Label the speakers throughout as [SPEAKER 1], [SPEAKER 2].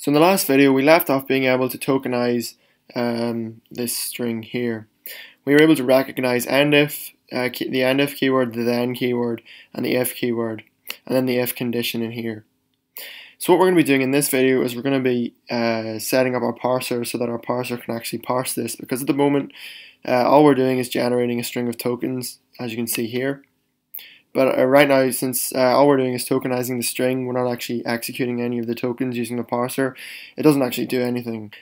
[SPEAKER 1] So in the last video, we left off being able to tokenize um, this string here. We were able to recognize endif, uh, the endif keyword, the then keyword, and the if keyword, and then the if condition in here. So what we're going to be doing in this video is we're going to be uh, setting up our parser so that our parser can actually parse this because at the moment uh, all we're doing is generating a string of tokens as you can see here. But uh, right now, since uh, all we're doing is tokenizing the string, we're not actually executing any of the tokens using the parser. It doesn't actually do anything.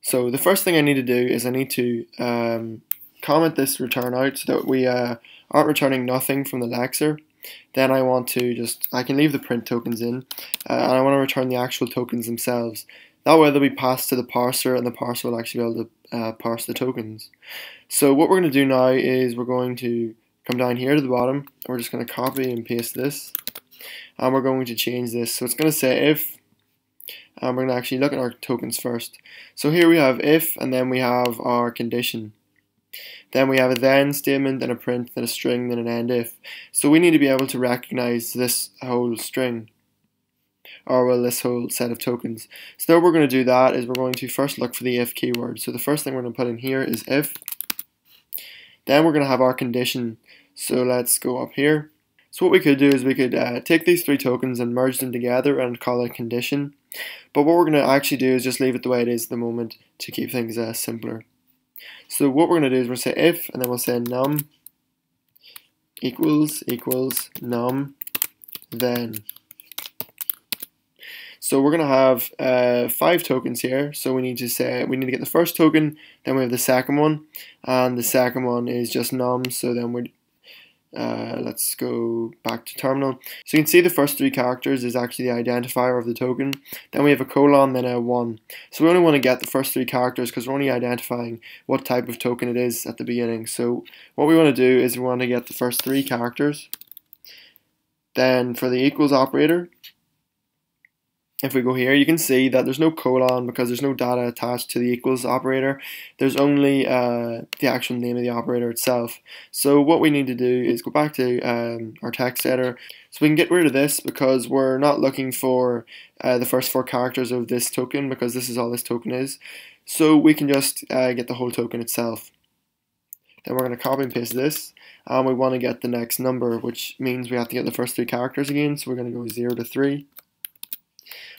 [SPEAKER 1] So the first thing I need to do is I need to um, comment this return out so that we uh, aren't returning nothing from the lexer. Then I want to just, I can leave the print tokens in, uh, and I want to return the actual tokens themselves. That way they'll be passed to the parser, and the parser will actually be able to uh, parse the tokens. So what we're going to do now is we're going to come down here to the bottom we're just going to copy and paste this. And we're going to change this. So it's going to say if and we're going to actually look at our tokens first. So here we have if and then we have our condition. Then we have a then statement then a print then a string then an end if. So we need to be able to recognize this whole string or well this whole set of tokens. So what we're going to do that is we're going to first look for the if keyword. So the first thing we're going to put in here is if then we're going to have our condition so let's go up here. So what we could do is we could uh, take these three tokens and merge them together and call it condition. But what we're going to actually do is just leave it the way it is at the moment to keep things uh, simpler. So what we're going to do is we'll say if and then we'll say num equals equals num then. So we're going to have uh, five tokens here. So we need to say we need to get the first token, then we have the second one, and the second one is just num. So then we're uh, let's go back to terminal. So you can see the first three characters is actually the identifier of the token. Then we have a colon, then a 1. So we only want to get the first three characters because we're only identifying what type of token it is at the beginning. So what we want to do is we want to get the first three characters. Then for the equals operator, if we go here, you can see that there's no colon because there's no data attached to the equals operator. There's only uh, the actual name of the operator itself. So what we need to do is go back to um, our text editor. So we can get rid of this because we're not looking for uh, the first four characters of this token because this is all this token is. So we can just uh, get the whole token itself. Then we're going to copy and paste this and we want to get the next number which means we have to get the first three characters again. So we're going to go 0 to 3.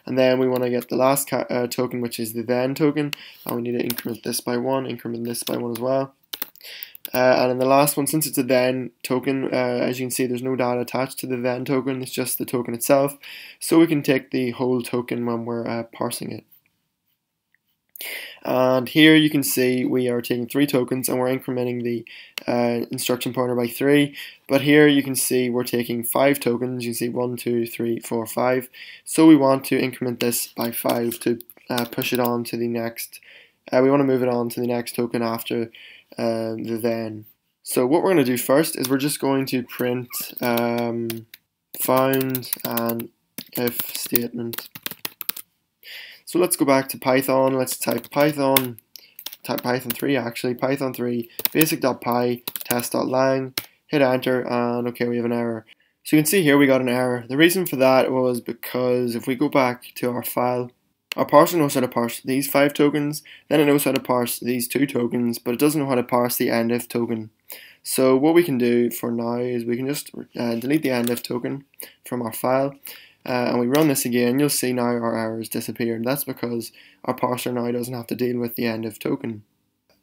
[SPEAKER 1] And then we want to get the last uh, token, which is the then token. And we need to increment this by 1, increment this by 1 as well. Uh, and in the last one, since it's a then token, uh, as you can see, there's no data attached to the then token, it's just the token itself. So we can take the whole token when we're uh, parsing it. And here you can see we are taking three tokens and we're incrementing the uh, instruction pointer by three. But here you can see we're taking five tokens. You see one, two, three, four, five. So we want to increment this by five to uh, push it on to the next. Uh, we want to move it on to the next token after uh, the then. So what we're going to do first is we're just going to print um, found an if statement so let's go back to Python. Let's type Python, type Python 3 actually, Python 3, basic.py, test.lang, hit enter, and okay, we have an error. So you can see here we got an error. The reason for that was because if we go back to our file, our parser knows how to parse these five tokens, then it knows how to parse these two tokens, but it doesn't know how to parse the endif token. So what we can do for now is we can just uh, delete the endif token from our file uh, and we run this again, you'll see now our errors disappeared. That's because our parser now doesn't have to deal with the endif token.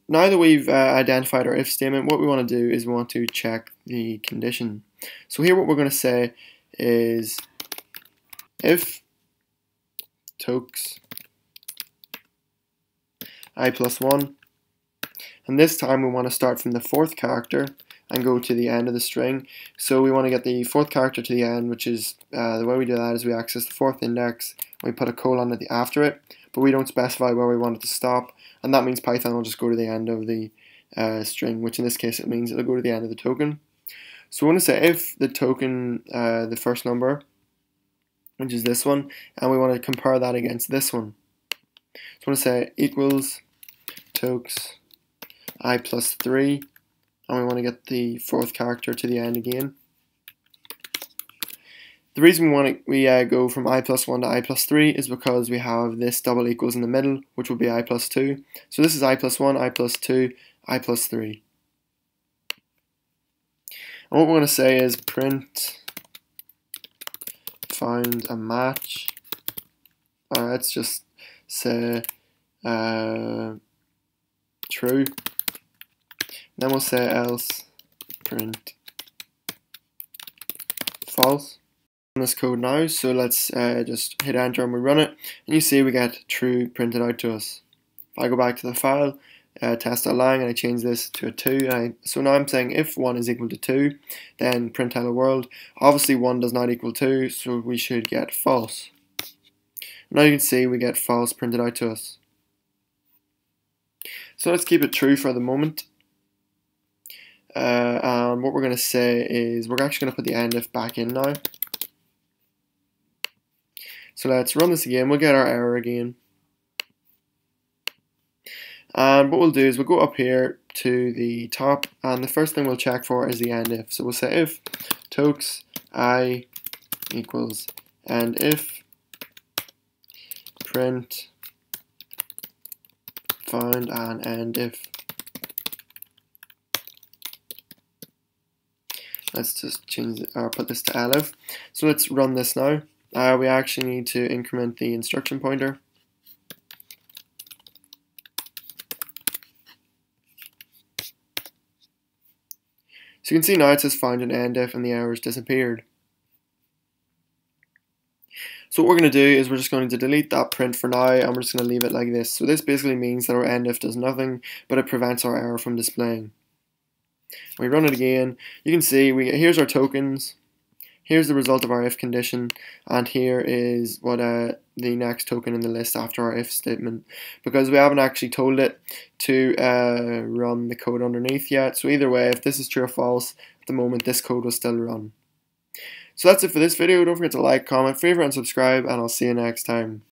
[SPEAKER 1] Now that we've uh, identified our if statement, what we want to do is we want to check the condition. So here what we're going to say is if tokes i plus 1 and this time we want to start from the fourth character and go to the end of the string. So we want to get the fourth character to the end, which is, uh, the way we do that is we access the fourth index, we put a colon at the after it, but we don't specify where we want it to stop, and that means Python will just go to the end of the uh, string, which in this case it means it'll go to the end of the token. So we want to say if the token, uh, the first number, which is this one, and we want to compare that against this one. So I want to say equals tokes i plus 3 and we want to get the fourth character to the end again. The reason we want to, we uh, go from i plus 1 to i plus 3 is because we have this double equals in the middle, which will be i plus 2. So this is i plus 1, i plus 2, i plus 3. And what we're going to say is print found a match. Uh, let's just say uh, true. Then we'll say else. Print. False. In this code now so let's uh, just hit enter and we run it. And you see we get true printed out to us. If I go back to the file uh, test.lang and I change this to a 2 I, so now I'm saying if 1 is equal to 2 then print hello world. Obviously 1 does not equal 2 so we should get false. Now you can see we get false printed out to us. So let's keep it true for the moment uh, and what we're going to say is we're actually going to put the end if back in now so let's run this again. We'll get our error again. And what we'll do is we'll go up here to the top and the first thing we'll check for is the end if. So we'll say if tokes i equals and if print find and end if. Let's just change or put this to elif. So let's run this now uh, we actually need to increment the instruction pointer. So you can see now it says find an end if and the errors disappeared. So what we're going to do is we're just going to delete that print for now and we're just going to leave it like this. So this basically means that our end if does nothing but it prevents our error from displaying. We run it again, you can see we here's our tokens. Here's the result of our if condition. And here is what uh, the next token in the list after our if statement. Because we haven't actually told it to uh, run the code underneath yet. So either way if this is true or false at the moment this code will still run. So that's it for this video. Don't forget to like comment favorite and subscribe. And I'll see you next time